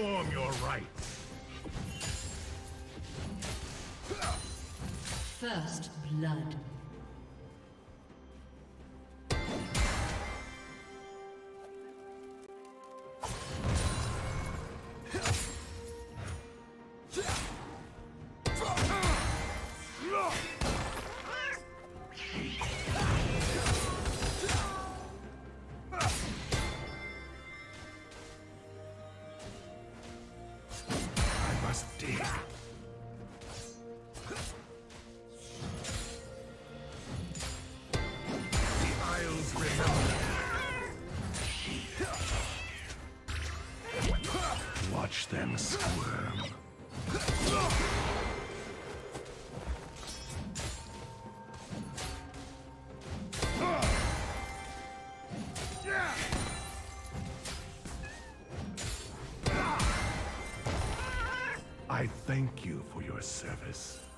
Perform your rites. Thank you for your service.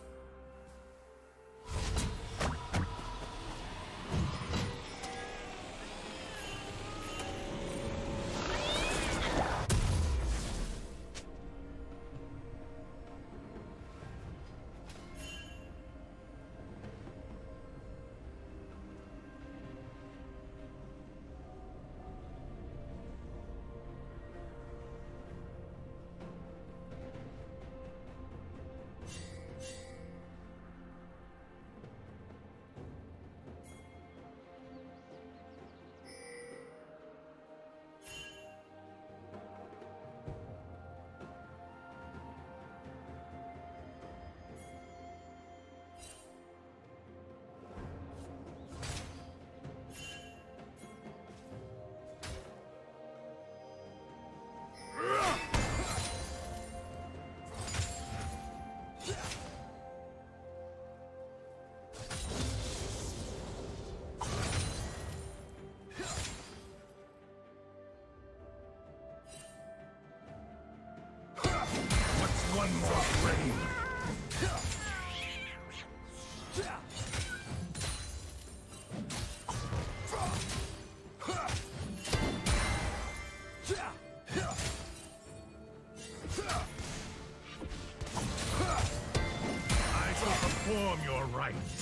Perform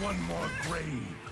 One more grave?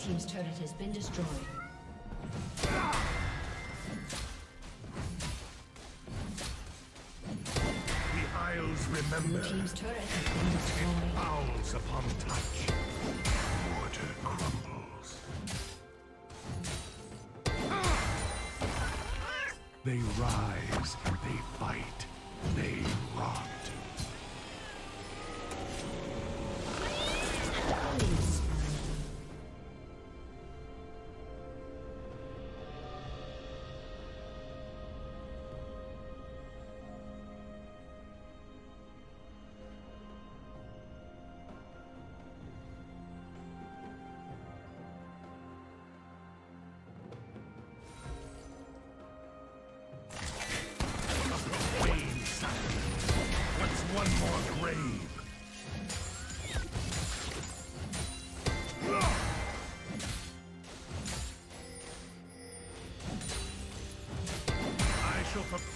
team's turret has been destroyed. The Isles remember. Blue team's turret has been destroyed. It fouls upon touch. Water crumbles. They rise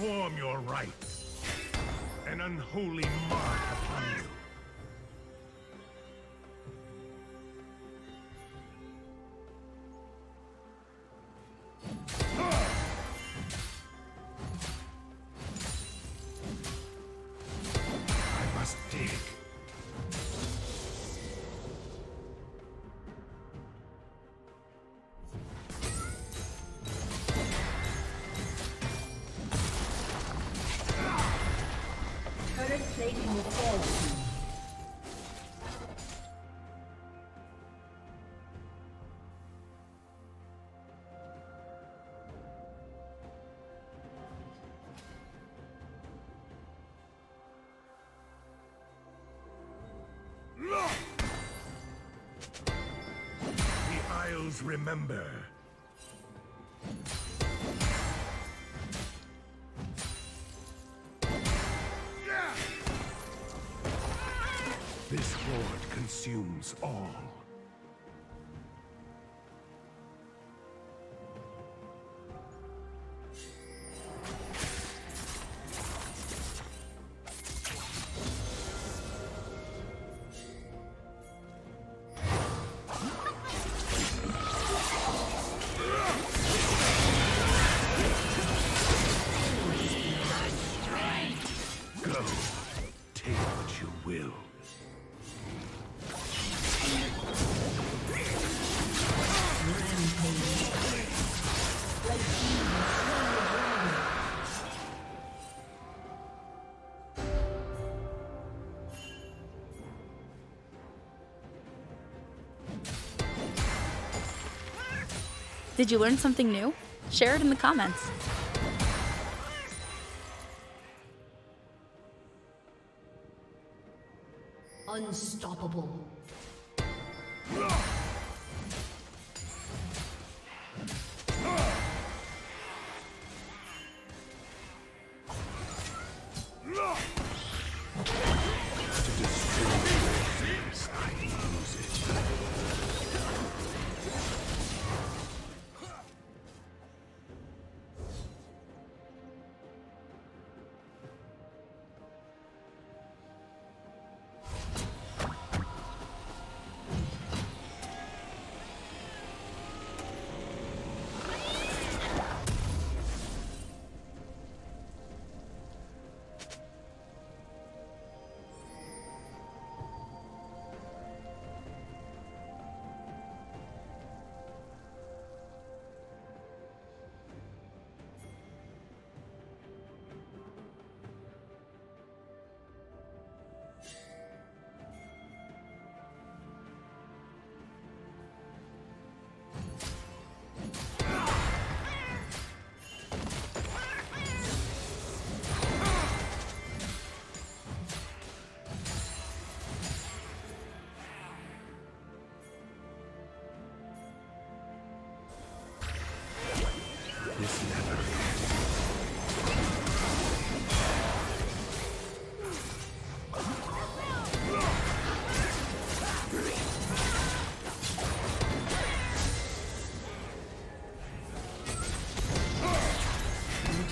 perform your rites. An unholy mark remember. All. Did you learn something new? Share it in the comments. Unstoppable.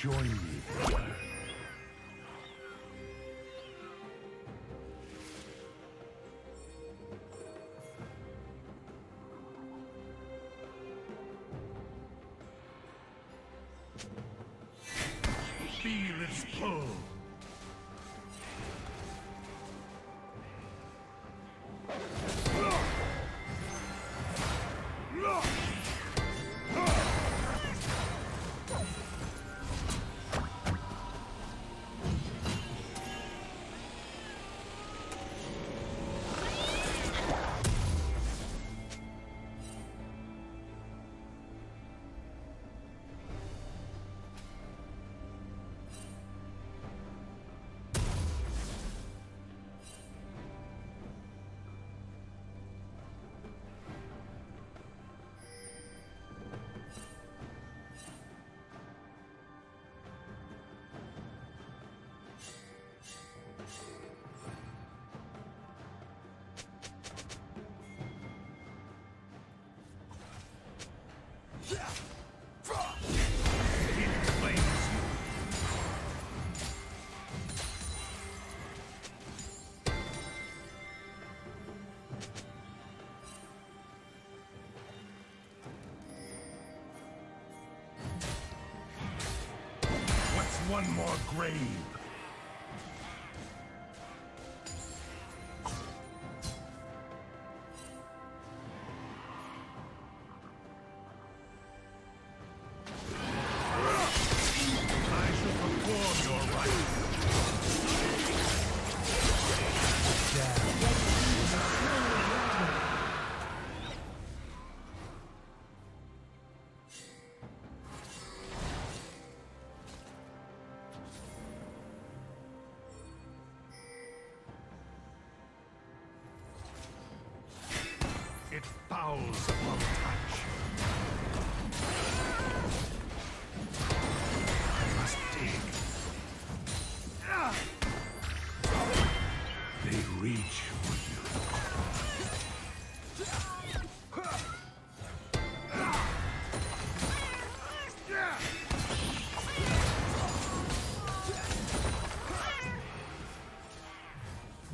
Join Feel one more grave? Touch. I must dig. They reach for you.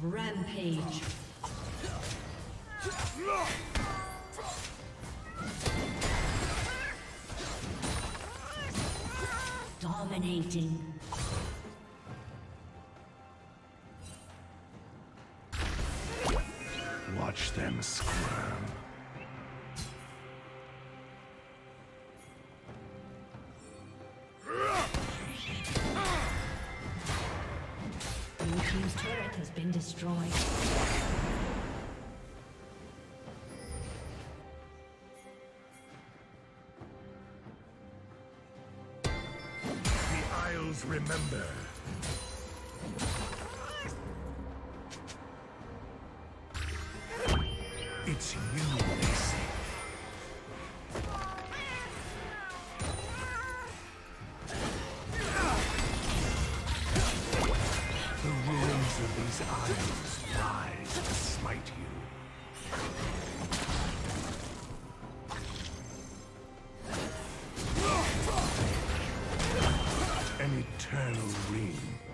Rampage. Dominating. Watch them squirm. Blue team's turret has been destroyed. Remember. An eternal ring.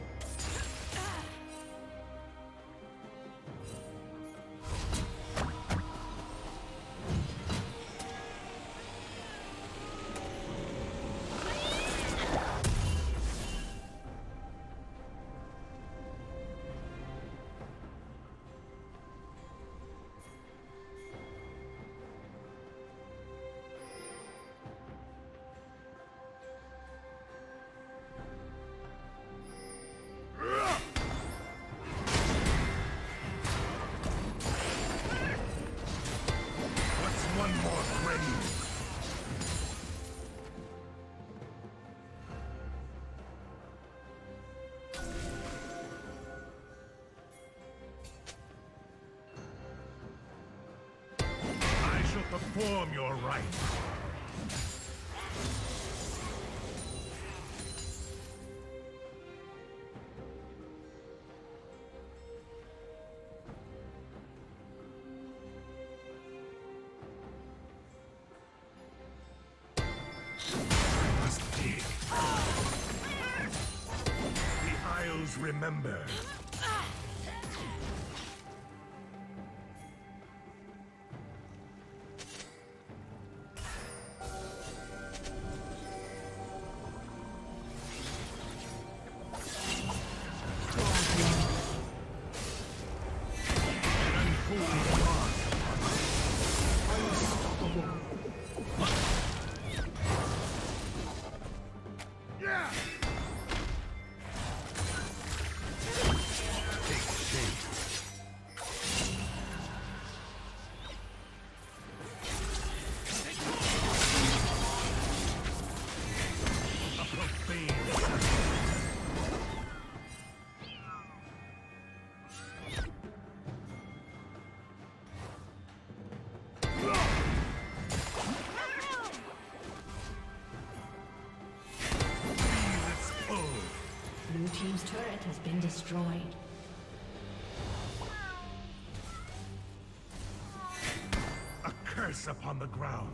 Perform your rites. Has been destroyed. A curse upon the ground.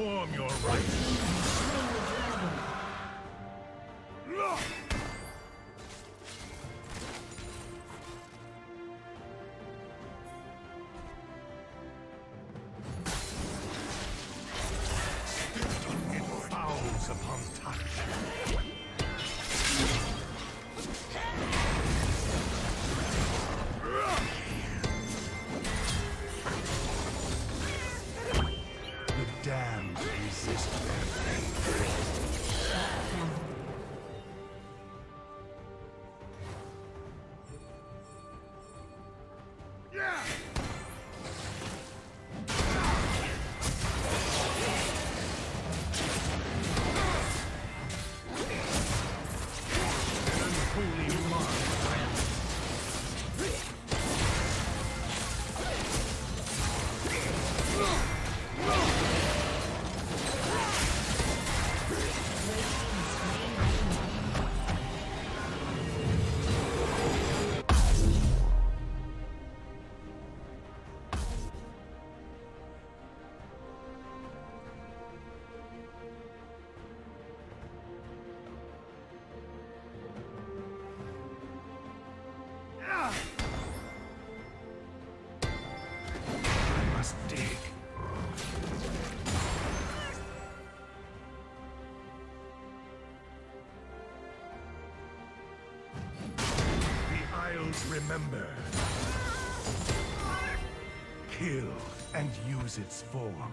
Perform your rites. Remember. Kill and use its form.